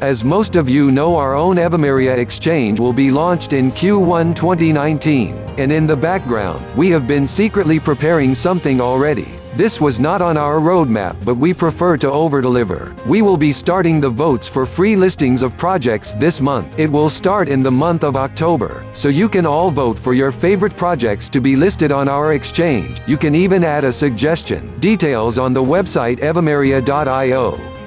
As most of you know our own Evimeria exchange will be launched in Q1 2019, and in the background, we have been secretly preparing something already. This was not on our roadmap but we prefer to overdeliver. We will be starting the votes for free listings of projects this month. It will start in the month of October, so you can all vote for your favorite projects to be listed on our exchange. You can even add a suggestion. Details on the website evimeria.io.